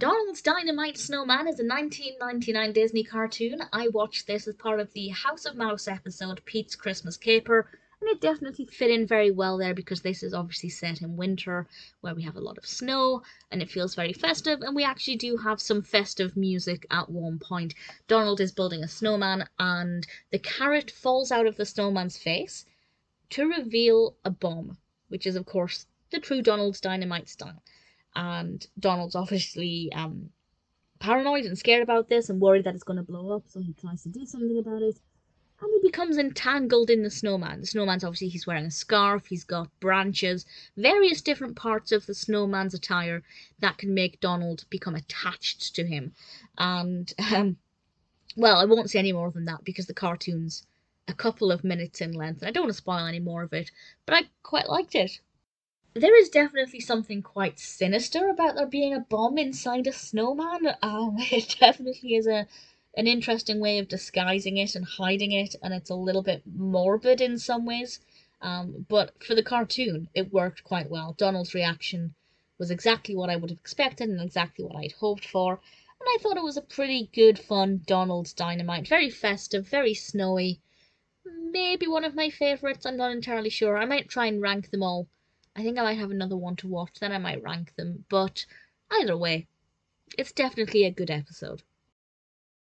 Donald's Dynamite Snowman is a 1999 Disney cartoon. I watched this as part of the House of Mouse episode, Pete's Christmas Caper, and it definitely fit in very well there because this is obviously set in winter where we have a lot of snow and it feels very festive and we actually do have some festive music at one point. Donald is building a snowman and the carrot falls out of the snowman's face to reveal a bomb, which is of course the true Donald's Dynamite style. And Donald's obviously um, paranoid and scared about this and worried that it's going to blow up, so he tries to do something about it and he becomes entangled in the snowman. The snowman's obviously he's wearing a scarf, he's got branches, various different parts of the snowman's attire that can make Donald become attached to him. And um, well, I won't say any more than that because the cartoon's a couple of minutes in length, and I don't want to spoil any more of it, but I quite liked it. There is definitely something quite sinister about there being a bomb inside a snowman. Um, it definitely is a an interesting way of disguising it and hiding it, and it's a little bit morbid in some ways. Um, but for the cartoon, it worked quite well. Donald's reaction was exactly what I would have expected and exactly what I'd hoped for. And I thought it was a pretty good, fun Donald's Dynamite. Very festive, very snowy. Maybe one of my favourites, I'm not entirely sure. I might try and rank them all. I think I might have another one to watch, then I might rank them. But either way, it's definitely a good episode.